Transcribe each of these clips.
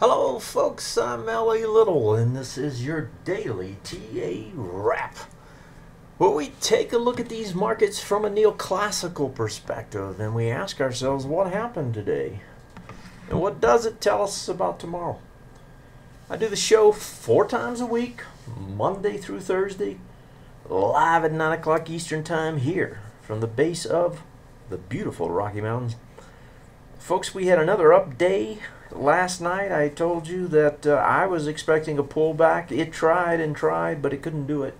Hello, folks. I'm L.A. Little, and this is your daily TA wrap. Where we take a look at these markets from a neoclassical perspective and we ask ourselves what happened today and what does it tell us about tomorrow. I do the show four times a week, Monday through Thursday, live at 9 o'clock Eastern Time here from the base of the beautiful Rocky Mountains. Folks, we had another up day last night. I told you that uh, I was expecting a pullback. It tried and tried, but it couldn't do it.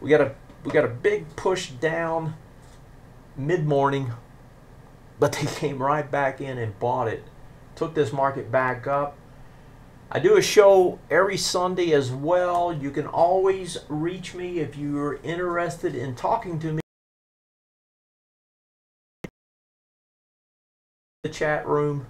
We got a we got a big push down mid morning, but they came right back in and bought it. Took this market back up. I do a show every Sunday as well. You can always reach me if you're interested in talking to me. The chat room.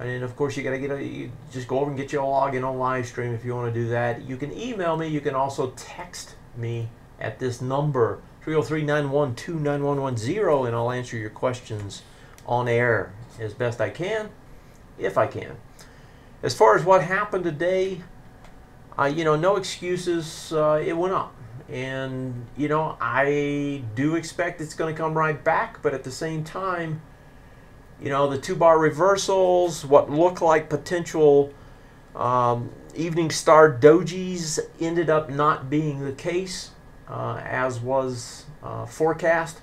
And of course, you got to get a, you just go over and get your login on live stream if you want to do that. You can email me. You can also text me at this number 303-912-9110 and I'll answer your questions on air as best I can if I can. As far as what happened today, uh, you know, no excuses. Uh, it went up. And, you know, I do expect it's going to come right back, but at the same time, you know, the two bar reversals, what looked like potential um, evening star dojis ended up not being the case uh, as was uh, forecast.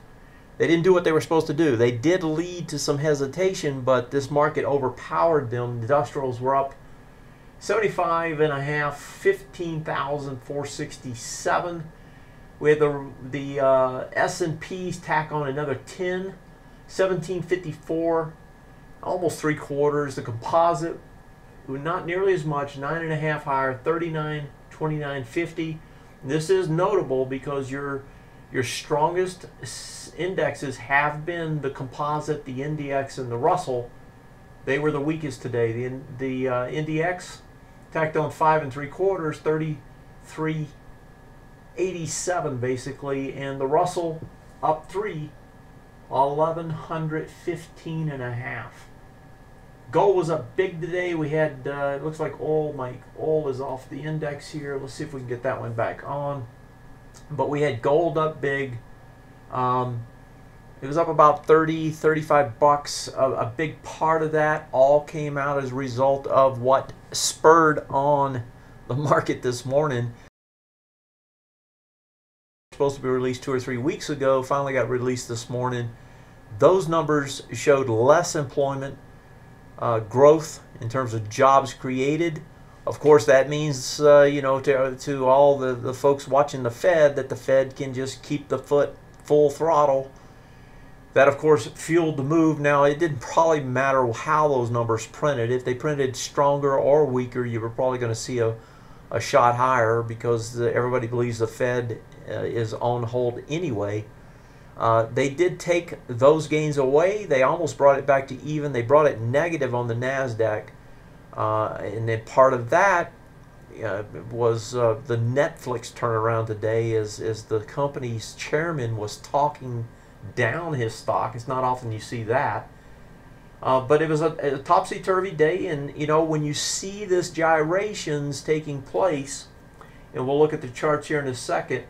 They didn't do what they were supposed to do. They did lead to some hesitation, but this market overpowered them. Industrials were up 75 and a half, 15,467. We had the the uh, S&Ps tack on another 10, 1754, almost three quarters. The composite, not nearly as much, nine and a half higher, 39, 29, 50. This is notable because your your strongest indexes have been the composite, the NDX, and the Russell. They were the weakest today. The the uh, NDX tacked on five and three quarters, 3387 basically, and the Russell up three, 1115 and a half. Gold was up big today. We had, uh, it looks like oil, my oil is off the index here. Let's see if we can get that one back on. But we had gold up big. Um, it was up about 30, 35 bucks. A, a, big part of that all came out as a result of what spurred on the market this morning. Supposed to be released two or three weeks ago, finally got released this morning. Those numbers showed less employment uh, growth in terms of jobs created. Of course, that means, uh, you know, to, to all the, the folks watching the Fed that the Fed can just keep the foot full throttle. That, of course, fueled the move. Now, it didn't probably matter how those numbers printed. If they printed stronger or weaker, you were probably going to see a, a shot higher because the, everybody believes the Fed is on hold anyway. Uh, they did take those gains away. They almost brought it back to even. They brought it negative on the NASDAQ. Uh, and then part of that uh, was uh, the Netflix turnaround today as, as the company's chairman was talking down his stock. It's not often you see that. Uh, but it was a, a topsy-turvy day, and you know when you see this gyrations taking place, and we'll look at the charts here in a second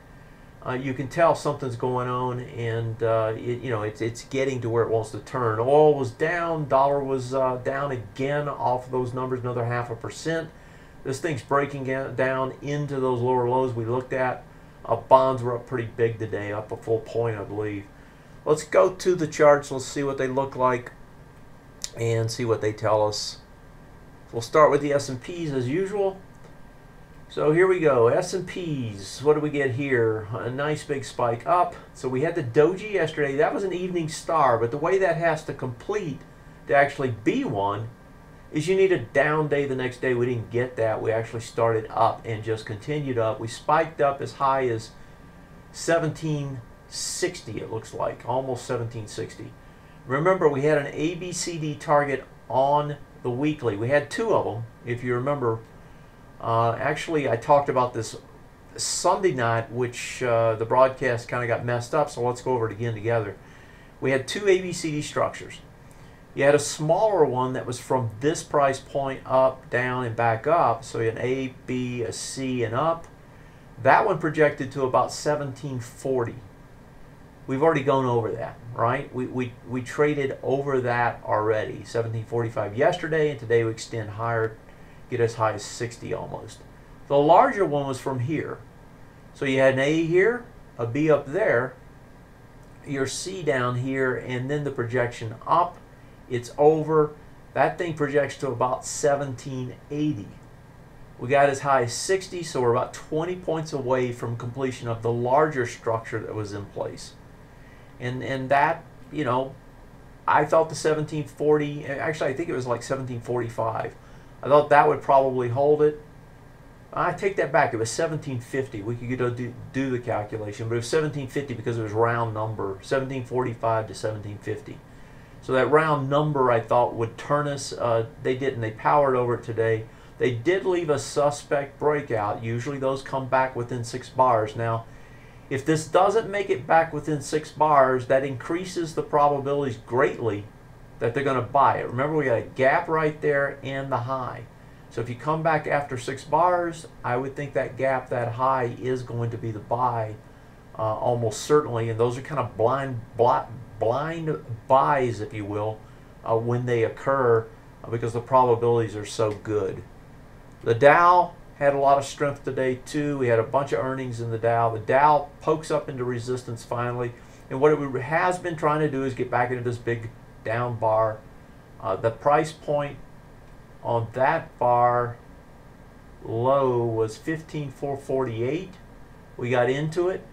uh, you can tell something's going on, and uh, it, you know it's it's getting to where it wants to turn. Oil was down, dollar was uh, down again off of those numbers, another half a percent. This thing's breaking down into those lower lows we looked at. Uh, bonds were up pretty big today, up a full point, I believe. Let's go to the charts. Let's see what they look like, and see what they tell us. We'll start with the S&Ps as usual. So here we go, S&Ps, what do we get here? A nice big spike up. So we had the doji yesterday, that was an evening star, but the way that has to complete to actually be one is you need a down day the next day. We didn't get that. We actually started up and just continued up. We spiked up as high as 1760 it looks like, almost 1760. Remember we had an ABCD target on the weekly. We had two of them, if you remember uh, actually, I talked about this Sunday night, which uh, the broadcast kind of got messed up, so let's go over it again together. We had two ABCD structures. You had a smaller one that was from this price point up, down, and back up. So you had an A, B, a C, and up. That one projected to about 1740. We've already gone over that, right? We, we, we traded over that already. 1745 yesterday, and today we extend higher, get as high as 60 almost. The larger one was from here. So you had an A here, a B up there, your C down here, and then the projection up. It's over. That thing projects to about 1780. We got as high as 60, so we're about 20 points away from completion of the larger structure that was in place. And, and that, you know, I thought the 1740, actually I think it was like 1745. I thought that would probably hold it. I take that back. It was 1750. We could go do, do the calculation, but it was 1750 because it was round number, 1745 to 1750. So that round number I thought would turn us. Uh, they didn't. They powered over it today. They did leave a suspect breakout. Usually those come back within six bars. Now, if this doesn't make it back within six bars, that increases the probabilities greatly that they're going to buy it. Remember, we got a gap right there and the high. So if you come back after six bars, I would think that gap, that high, is going to be the buy uh, almost certainly. And those are kind of blind, blind, blind buys, if you will, uh, when they occur uh, because the probabilities are so good. The Dow had a lot of strength today too. We had a bunch of earnings in the Dow. The Dow pokes up into resistance finally. And what it has been trying to do is get back into this big down bar. Uh, the price point on that bar low was 15,448. We got into it.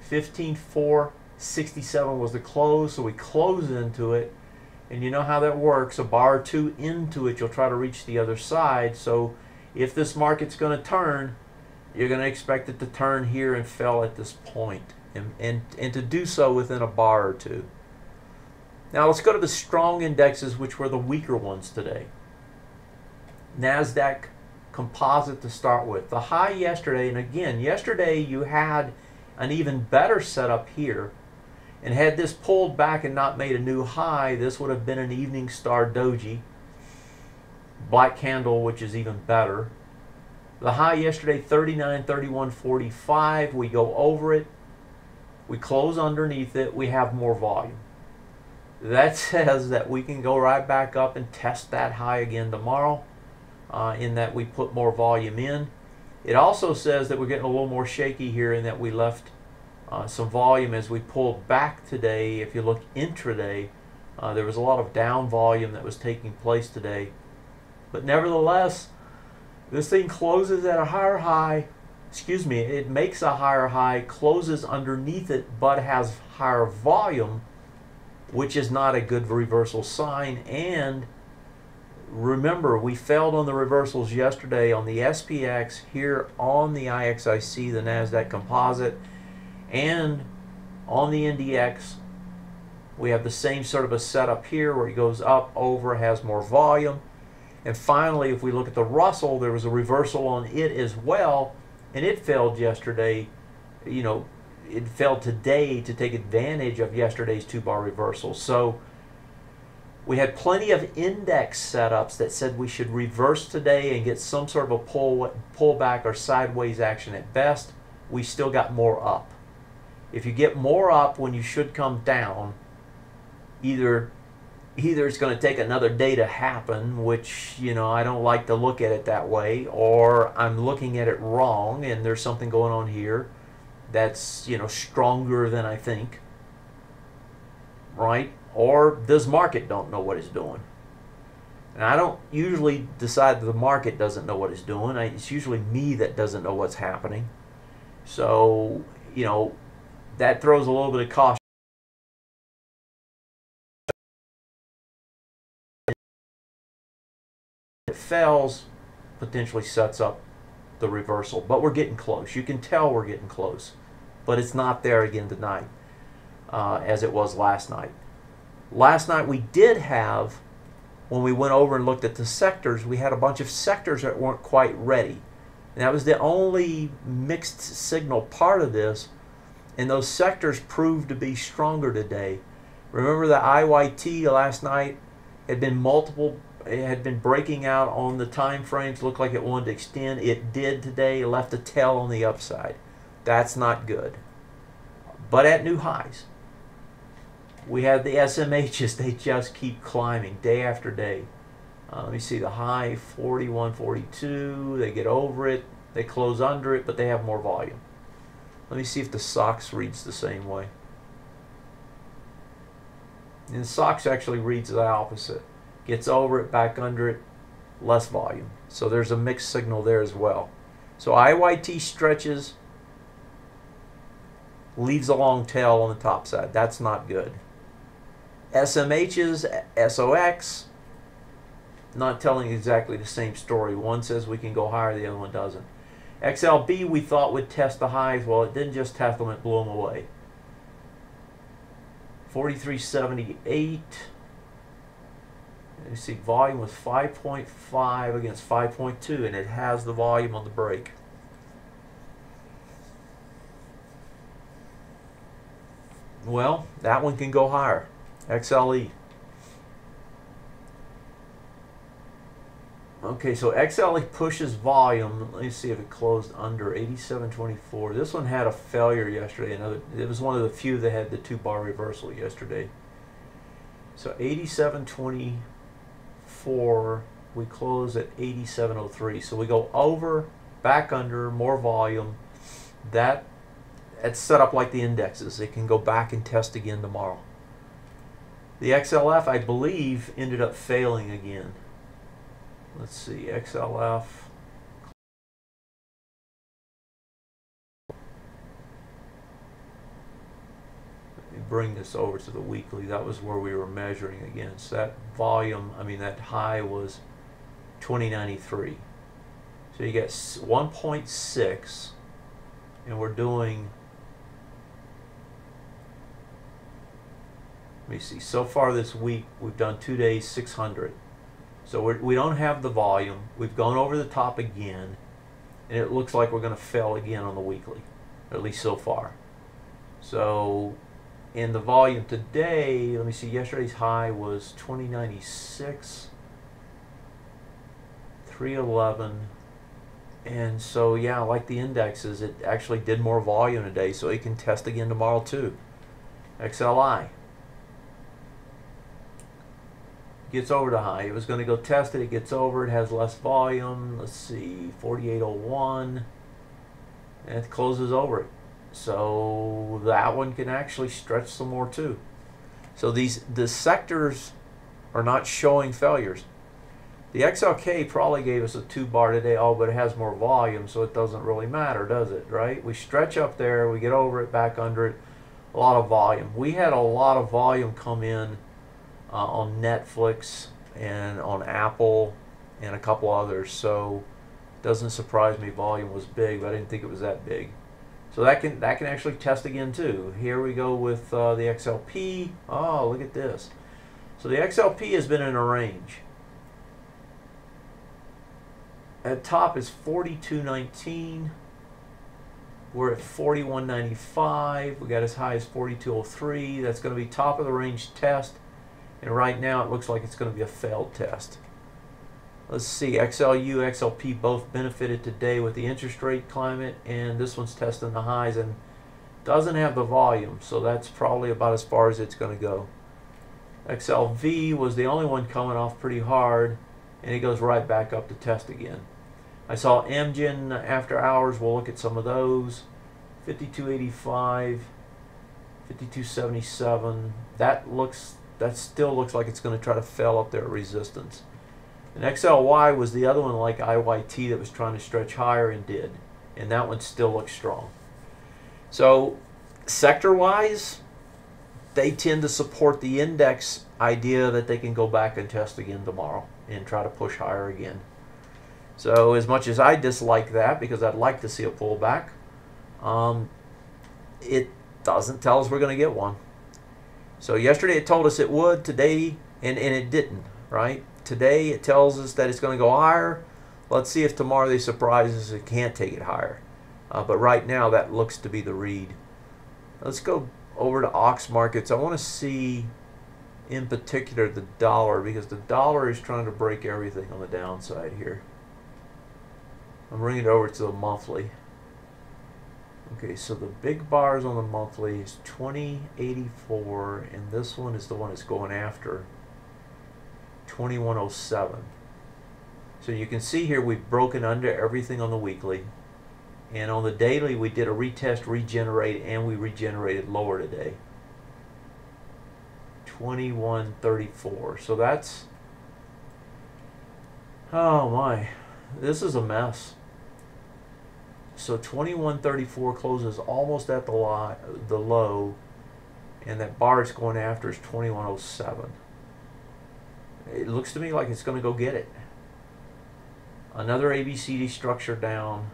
15,467 was the close, so we close into it. And you know how that works. A bar or two into it, you'll try to reach the other side. So if this market's going to turn, you're going to expect it to turn here and fell at this point, and, and, and to do so within a bar or two. Now let's go to the strong indexes, which were the weaker ones today. NASDAQ composite to start with. The high yesterday, and again, yesterday you had an even better setup here. And had this pulled back and not made a new high, this would have been an evening star doji black candle, which is even better. The high yesterday, 39, 31, 45. We go over it. We close underneath it. We have more volume. That says that we can go right back up and test that high again tomorrow uh, in that we put more volume in. It also says that we're getting a little more shaky here in that we left uh, some volume as we pulled back today. If you look intraday, uh, there was a lot of down volume that was taking place today. But nevertheless, this thing closes at a higher high. Excuse me, it makes a higher high, closes underneath it, but has higher volume, which is not a good reversal sign. And remember, we failed on the reversals yesterday on the SPX, here on the IXIC, the NASDAQ composite, and on the NDX. We have the same sort of a setup here where it goes up, over, has more volume. And finally, if we look at the Russell, there was a reversal on it as well, and it failed yesterday. You know, it failed today to take advantage of yesterday's two-bar reversal. So we had plenty of index setups that said we should reverse today and get some sort of a pull pullback or sideways action at best. We still got more up. If you get more up when you should come down, either either it's going to take another day to happen, which, you know, I don't like to look at it that way, or I'm looking at it wrong and there's something going on here that's, you know, stronger than I think. Right? Or this market don't know what it's doing. And I don't usually decide that the market doesn't know what it's doing. I, it's usually me that doesn't know what's happening. So, you know, that throws a little bit of caution. it fails, potentially sets up the reversal. But we're getting close. You can tell we're getting close. But it's not there again tonight uh, as it was last night. Last night we did have, when we went over and looked at the sectors, we had a bunch of sectors that weren't quite ready. And that was the only mixed signal part of this. And those sectors proved to be stronger today. Remember the IYT last night had been multiple it had been breaking out on the time frames looked like it wanted to extend. It did today left a tail on the upside. That's not good. But at new highs. We have the smhs they just keep climbing day after day. Uh, let me see the high 41 42 they get over it they close under it but they have more volume. Let me see if the SOX reads the same way. And SOX actually reads the opposite gets over it, back under it, less volume. So there's a mixed signal there as well. So IYT stretches, leaves a long tail on the top side. That's not good. SMHs, SOX, not telling exactly the same story. One says we can go higher, the other one doesn't. XLB we thought would test the highs. Well, it didn't just test them, it blew them away. 4378. You see volume was 5.5 against 5.2 and it has the volume on the break. Well, that one can go higher. XLE. Okay, so XLE pushes volume. Let me see if it closed under 87.24. This one had a failure yesterday. Another, it was one of the few that had the two bar reversal yesterday. So 87.24 four, we close at 87.03. So we go over, back under, more volume. That it's set up like the indexes. It can go back and test again tomorrow. The XLF, I believe, ended up failing again. Let's see, XLF. Bring this over to the weekly, that was where we were measuring against. That volume, I mean, that high was 2093. So you get 1.6, and we're doing, let me see, so far this week, we've done two days, 600. So we're, we do not have the volume. We've gone over the top again, and it looks like we're going to fail again on the weekly, at least so far. So and the volume today, let me see, yesterday's high was 2096, 311. And so, yeah, like the indexes, it actually did more volume today, so it can test again tomorrow too. XLI gets over the high. It was going to go test it, it gets over, it has less volume. Let's see, 4801, and it closes over it. So that one can actually stretch some more too. So these the sectors are not showing failures. The XLK probably gave us a two bar today, oh, but it has more volume, so it doesn't really matter, does it? Right? We stretch up there, we get over it, back under it, a lot of volume. We had a lot of volume come in uh, on Netflix and on Apple and a couple others, so doesn't surprise me volume was big, but I didn't think it was that big. So that can that can actually test again too. Here we go with uh, the XLP. Oh, look at this. So the XLP has been in a range. At top is 42.19. We're at 41.95. We got as high as 42.03. That's going to be top of the range test. And right now it looks like it's going to be a failed test. Let's see, XLU, XLP both benefited today with the interest rate climate, and this one's testing the highs and doesn't have the volume, so that's probably about as far as it's going to go. XLV was the only one coming off pretty hard, and it goes right back up to test again. I saw Amgen after hours. We'll look at some of those. 5285, 5277. That looks, that still looks like it's going to try to fail up there at resistance. And XLY was the other one like IYT that was trying to stretch higher and did. And that one still looks strong. So sector-wise, they tend to support the index idea that they can go back and test again tomorrow and try to push higher again. So as much as I dislike that because I'd like to see a pullback, um, it doesn't tell us we're going to get one. So yesterday it told us it would, today, and, and it didn't, right? Today it tells us that it's going to go higher. Let's see if tomorrow they surprise us it can't take it higher. Uh, but right now that looks to be the read. Let's go over to Ox markets. I want to see in particular the dollar because the dollar is trying to break everything on the downside here. I'm bringing it over to the monthly. Okay, so the big bars on the monthly is 2084, and this one is the one that's going after 2107. So you can see here we've broken under everything on the weekly. And on the daily, we did a retest, regenerate, and we regenerated lower today. 2134. So that's, oh my, this is a mess. So 2134 closes almost at the, lot, the low, and that bar it's going after is 2107. It looks to me like it's going to go get it. Another ABCD structure down,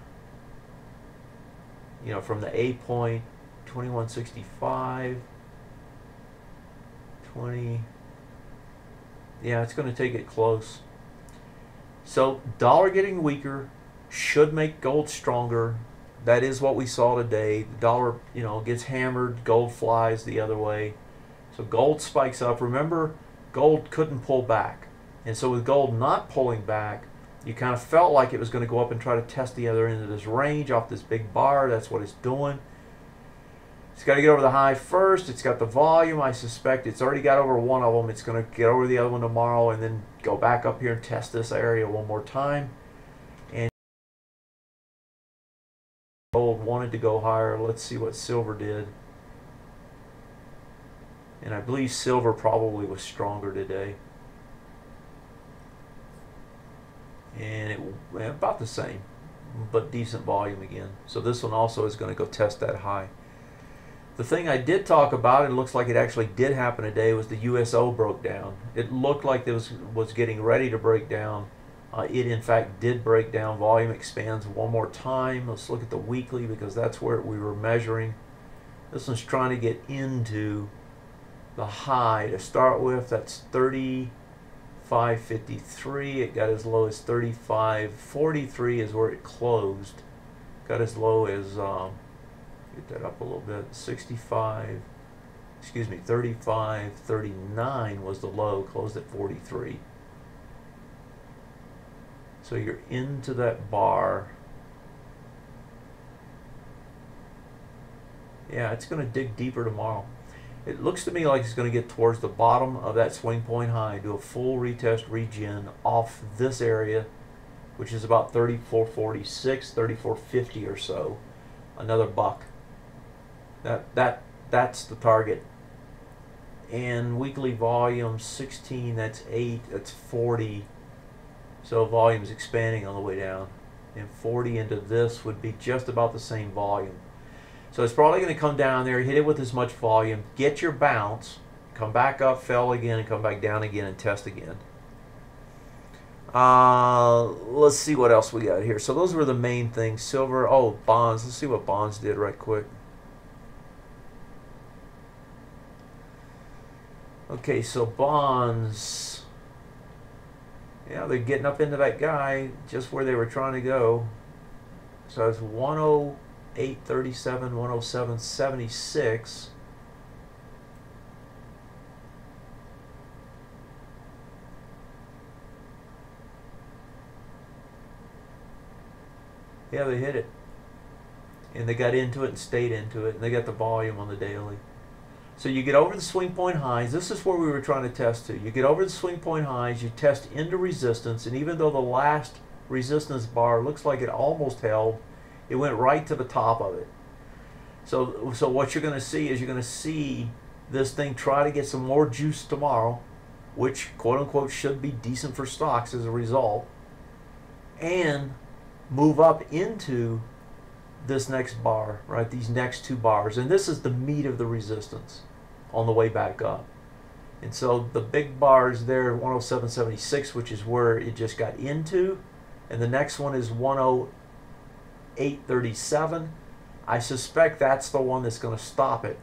you know, from the A point, 2165, 20, yeah, it's going to take it close. So dollar getting weaker, should make gold stronger. That is what we saw today. The dollar, you know, gets hammered, gold flies the other way. So gold spikes up. Remember, gold couldn't pull back. And so with gold not pulling back, you kind of felt like it was going to go up and try to test the other end of this range off this big bar. That's what it's doing. It's got to get over the high first. It's got the volume. I suspect it's already got over one of them. It's going to get over the other one tomorrow and then go back up here and test this area one more time. And gold wanted to go higher. Let's see what silver did. And I believe silver probably was stronger today. And it about the same, but decent volume again. So this one also is going to go test that high. The thing I did talk about, it looks like it actually did happen today, was the USO broke down. It looked like it was, was getting ready to break down uh, it in fact did break down. Volume expands one more time. Let's look at the weekly because that's where we were measuring. This one's trying to get into the high to start with. That's 35.53. It got as low as 35.43 is where it closed. Got as low as, um, get that up a little bit, 65, excuse me, 35.39 was the low, closed at 43. So you're into that bar. Yeah, it's going to dig deeper tomorrow. It looks to me like it's going to get towards the bottom of that swing point high, do a full retest regen off this area, which is about 3446, 3450 or so. Another buck. That that that's the target. And weekly volume 16, that's 8, that's 40. So volume is expanding on the way down. And 40 into this would be just about the same volume. So it's probably going to come down there, hit it with as much volume, get your bounce, come back up, fell again, and come back down again and test again. Uh, let's see what else we got here. So those were the main things. Silver, oh, bonds. Let's see what bonds did right quick. Okay, so bonds yeah, they're getting up into that guy just where they were trying to go. So it's 108.37, 107.76. Yeah, they hit it. And they got into it and stayed into it. And they got the volume on the daily. So you get over the swing point highs. This is where we were trying to test to. You get over the swing point highs, you test into resistance, and even though the last resistance bar looks like it almost held, it went right to the top of it. So, so what you're going to see is you're going to see this thing try to get some more juice tomorrow, which quote unquote should be decent for stocks as a result, and move up into this next bar, right? These next two bars. And this is the meat of the resistance on the way back up. And so the big bar is there 107.76, which is where it just got into. And the next one is oh 108.37. I suspect that's the one that's going to stop it.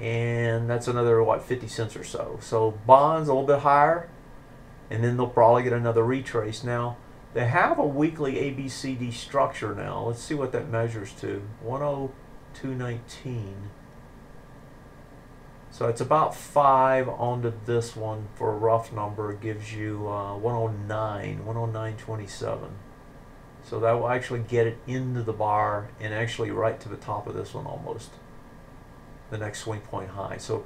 And that's another, what, 50 cents or so. So bonds a little bit higher. And then they'll probably get another retrace. Now, they have a weekly ABCD structure now. Let's see what that measures to. 102.19. So it's about five onto this one for a rough number gives you uh, 109, 109.27. So that will actually get it into the bar and actually right to the top of this one almost. The next swing point high. So,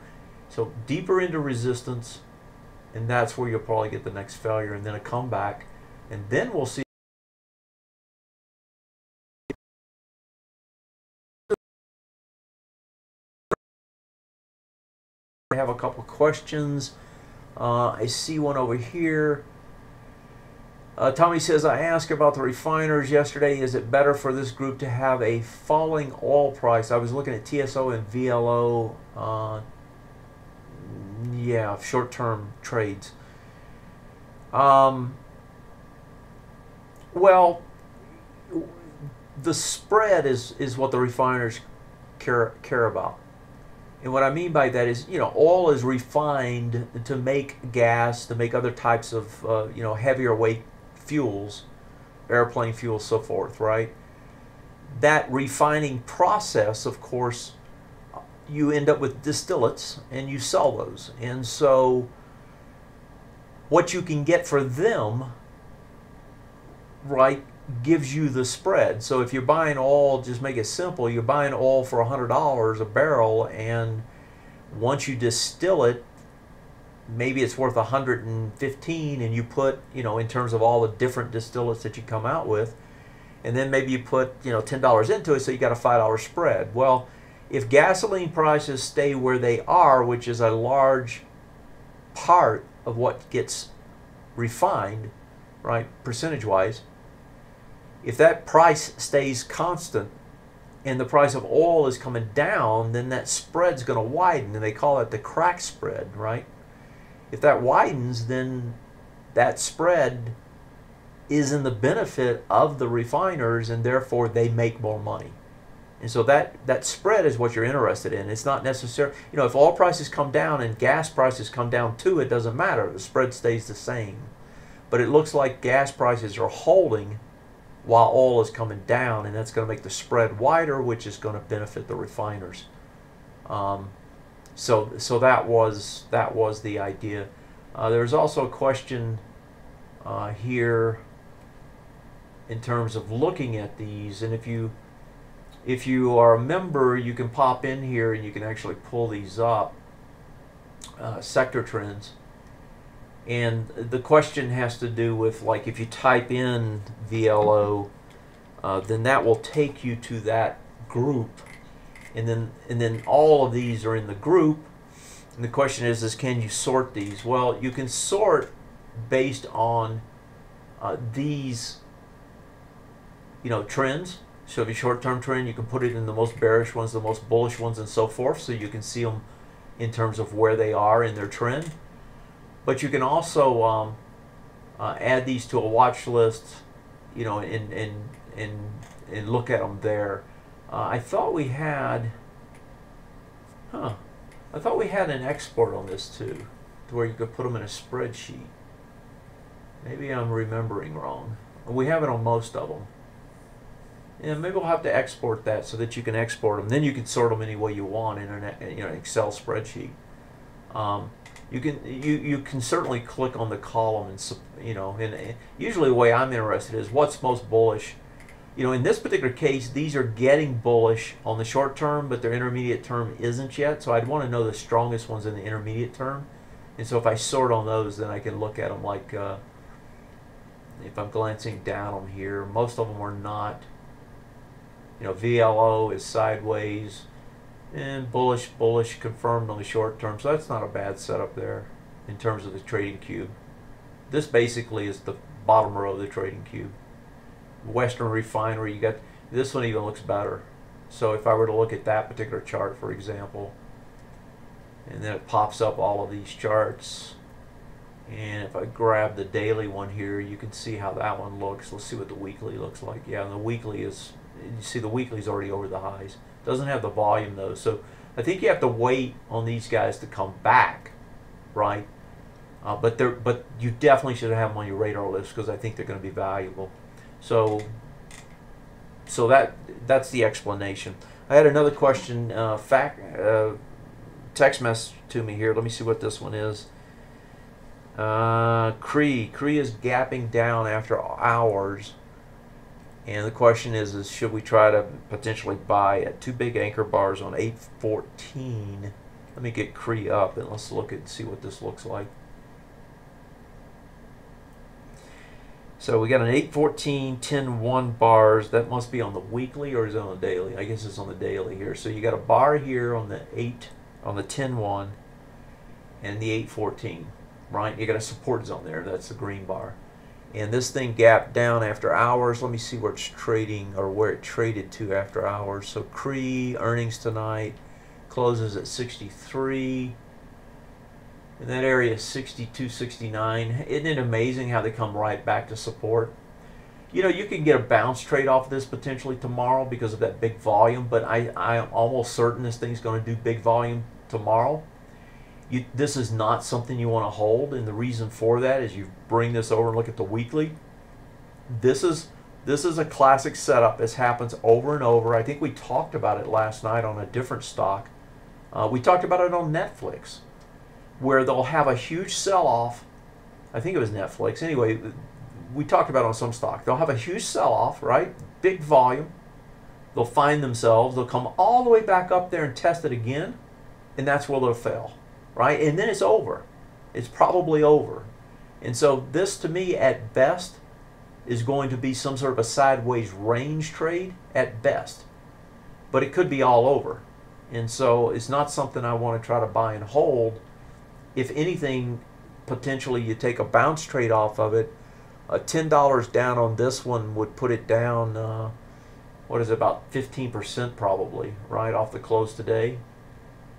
so deeper into resistance, and that's where you'll probably get the next failure, and then a comeback, and then we'll see. I have a couple questions. Uh, I see one over here. Uh, Tommy says, I asked about the refiners yesterday. Is it better for this group to have a falling oil price? I was looking at TSO and VLO. Uh, yeah, short-term trades. Um, well, the spread is, is what the refiners care, care about. And what I mean by that is, you know, oil is refined to make gas, to make other types of, uh, you know, heavier weight fuels, airplane fuel, so forth, right? That refining process, of course, you end up with distillates and you sell those. And so what you can get for them, right, gives you the spread. So if you're buying oil, just make it simple, you're buying oil for $100 a barrel and once you distill it, maybe it's worth 115 and you put, you know, in terms of all the different distillates that you come out with, and then maybe you put, you know, $10 into it so you got a $5 spread. Well, if gasoline prices stay where they are, which is a large part of what gets refined, right, percentage wise, if that price stays constant and the price of oil is coming down, then that spread's going to widen, and they call it the crack spread, right? If that widens, then that spread is in the benefit of the refiners, and therefore they make more money. And so that, that spread is what you're interested in. It's not necessary, you know, if oil prices come down and gas prices come down too, it doesn't matter. The spread stays the same. But it looks like gas prices are holding while oil is coming down, and that's going to make the spread wider, which is going to benefit the refiners. Um, so, so that was that was the idea. Uh, there's also a question uh, here in terms of looking at these, and if you if you are a member, you can pop in here and you can actually pull these up. Uh, sector trends. And the question has to do with like if you type in VLO, uh, then that will take you to that group, and then and then all of these are in the group. And the question is, is can you sort these? Well, you can sort based on uh, these, you know, trends. So if you short-term trend, you can put it in the most bearish ones, the most bullish ones, and so forth. So you can see them in terms of where they are in their trend. But you can also um, uh, add these to a watch list, you know, and and and and look at them there. Uh, I thought we had, huh? I thought we had an export on this too, to where you could put them in a spreadsheet. Maybe I'm remembering wrong. We have it on most of them. Yeah, maybe we'll have to export that so that you can export them. Then you can sort them any way you want in an you know Excel spreadsheet. Um, you can you, you can certainly click on the column and you know and usually the way I'm interested is what's most bullish you know in this particular case these are getting bullish on the short term but their intermediate term isn't yet so I'd want to know the strongest ones in the intermediate term and so if I sort on those then I can look at them like uh, if I'm glancing down on here most of them are not you know VLO is sideways and bullish, bullish confirmed on the short term. So that's not a bad setup there in terms of the trading cube. This basically is the bottom row of the trading cube. Western refinery, you got this one even looks better. So if I were to look at that particular chart, for example, and then it pops up all of these charts. And if I grab the daily one here, you can see how that one looks. Let's see what the weekly looks like. Yeah, the weekly is, you see the weekly is already over the highs. Doesn't have the volume though. So I think you have to wait on these guys to come back, right? Uh, but they're but you definitely should have them on your radar list because I think they're going to be valuable. So so that that's the explanation. I had another question. Uh, fact uh, text message to me here. Let me see what this one is. Uh, Cree. Cree is gapping down after hours. And the question is, is should we try to potentially buy at two big anchor bars on 814? Let me get Cree up and let's look and see what this looks like. So we got an 814, 10, 1 bars. That must be on the weekly or is it on the daily? I guess it's on the daily here. So you got a bar here on the 8, on the 10, 1 and the 814, right? You got a support zone there. That's the green bar. And this thing gapped down after hours. Let me see where it's trading or where it traded to after hours. So Cree earnings tonight closes at 63 in that area 62 69 isn't it amazing how they come right back to support? You know you can get a bounce trade off of this potentially tomorrow because of that big volume but i i'm almost certain this thing's going to do big volume tomorrow. You, this is not something you want to hold and the reason for that is you bring this over and look at the weekly. This is this is a classic setup. This happens over and over. I think we talked about it last night on a different stock. Uh, we talked about it on netflix where they'll have a huge sell off. I think it was Netflix. Anyway, we talked about on some stock. They'll have a huge sell off, right? Big volume. They'll find themselves. They'll come all the way back up there and test it again, and that's where they'll fail, right? And then it's over. It's probably over. And so this, to me, at best, is going to be some sort of a sideways range trade at best, but it could be all over. And so it's not something I want to try to buy and hold if anything, potentially you take a bounce trade off of it. Uh, ten dollars down on this one would put it down. Uh, what is it, about fifteen percent probably, right off the close today.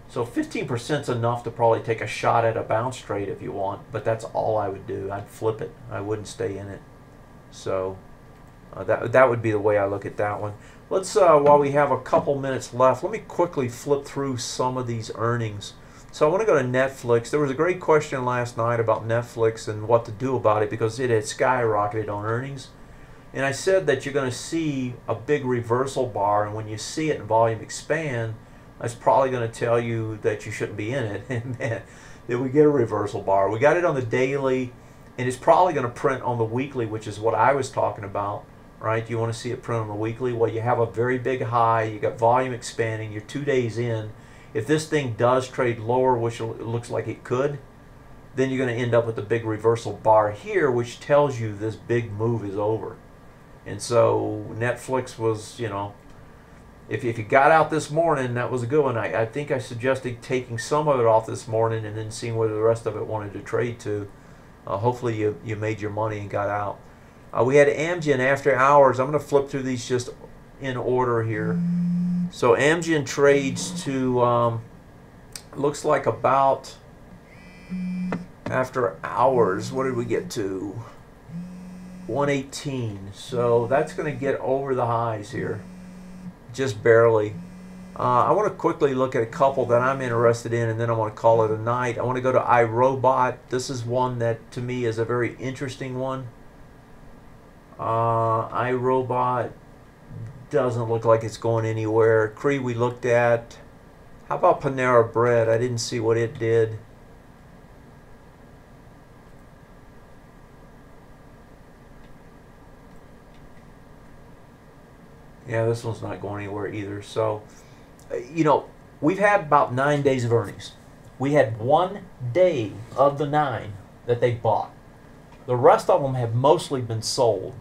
So fifteen percent is enough to probably take a shot at a bounce trade if you want, but that's all I would do. I'd flip it. I wouldn't stay in it. So uh, that that would be the way I look at that one. Let's uh, while we have a couple minutes left, let me quickly flip through some of these earnings. So I want to go to Netflix. There was a great question last night about Netflix and what to do about it because it had skyrocketed on earnings. And I said that you're going to see a big reversal bar, and when you see it in volume expand, that's probably going to tell you that you shouldn't be in it. And man, did we get a reversal bar? We got it on the daily, and it's probably going to print on the weekly, which is what I was talking about, right? Do you want to see it print on the weekly? Well, you have a very big high, you got volume expanding, you're two days in if this thing does trade lower, which it looks like it could, then you're going to end up with a big reversal bar here, which tells you this big move is over. And so Netflix was, you know, if, if you got out this morning, that was a good one. I, I think I suggested taking some of it off this morning and then seeing whether the rest of it wanted to trade to. Uh, hopefully you, you made your money and got out. Uh, we had Amgen after hours. I'm going to flip through these just in order here. So Amgen trades to, um, looks like about after hours, what did we get to? 118. So that's going to get over the highs here, just barely. Uh, I want to quickly look at a couple that I'm interested in, and then I want to call it a night. I want to go to iRobot. This is one that to me is a very interesting one. Uh, iRobot doesn't look like it's going anywhere. Cree we looked at. How about Panera Bread? I didn't see what it did. Yeah, this one's not going anywhere either. So, uh, you know, we've had about nine days of earnings. We had one day of the nine that they bought. The rest of them have mostly been sold.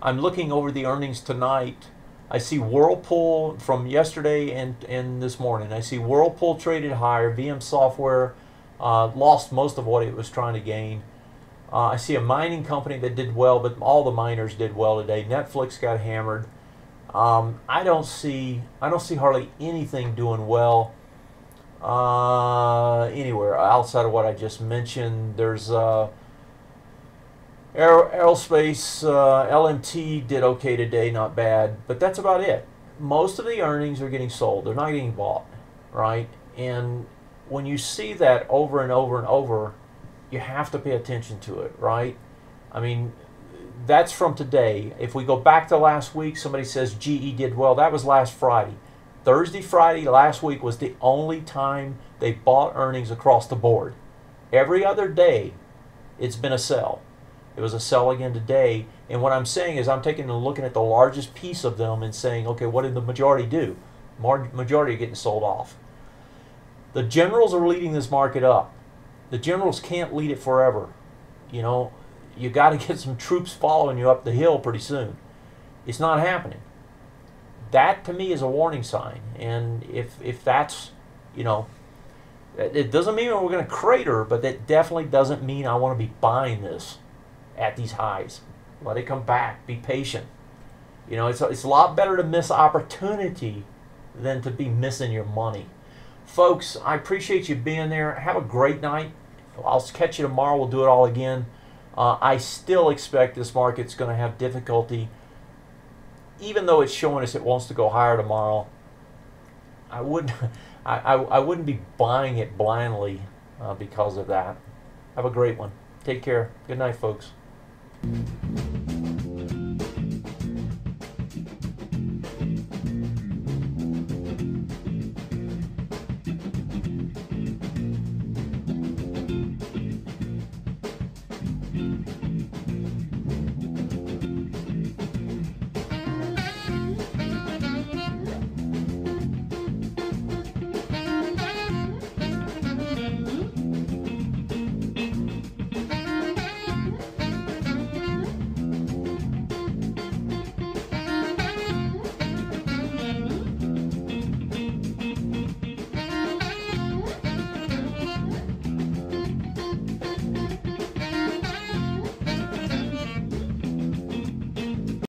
I'm looking over the earnings tonight I see Whirlpool from yesterday and, and this morning. I see Whirlpool traded higher. VM Software uh, lost most of what it was trying to gain. Uh, I see a mining company that did well, but all the miners did well today. Netflix got hammered. Um, I don't see I don't see hardly anything doing well uh, anywhere outside of what I just mentioned. There's aerospace, uh, LMT did okay today, not bad, but that's about it. Most of the earnings are getting sold, they're not getting bought, right? And when you see that over and over and over, you have to pay attention to it, right? I mean, that's from today. If we go back to last week, somebody says GE did well. That was last Friday. Thursday, Friday last week was the only time they bought earnings across the board. Every other day, it's been a sell. It was a sell again today. And what I'm saying is, I'm taking a looking at the largest piece of them and saying, okay, what did the majority do? Majority are getting sold off. The generals are leading this market up. The generals can't lead it forever. You know, you got to get some troops following you up the hill pretty soon. It's not happening. That to me is a warning sign. And if if that's, you know, it doesn't mean we're going to crater, but that definitely doesn't mean I want to be buying this at these highs. Let it come back. Be patient. You know, it's a, it's a lot better to miss opportunity than to be missing your money. Folks, I appreciate you being there. Have a great night. I'll catch you tomorrow. We'll do it all again. Uh, I still expect this market's going to have difficulty, even though it's showing us it wants to go higher tomorrow. I wouldn't, I, I, I wouldn't be buying it blindly uh, because of that. Have a great one. Take care. Good night, folks. Thank you.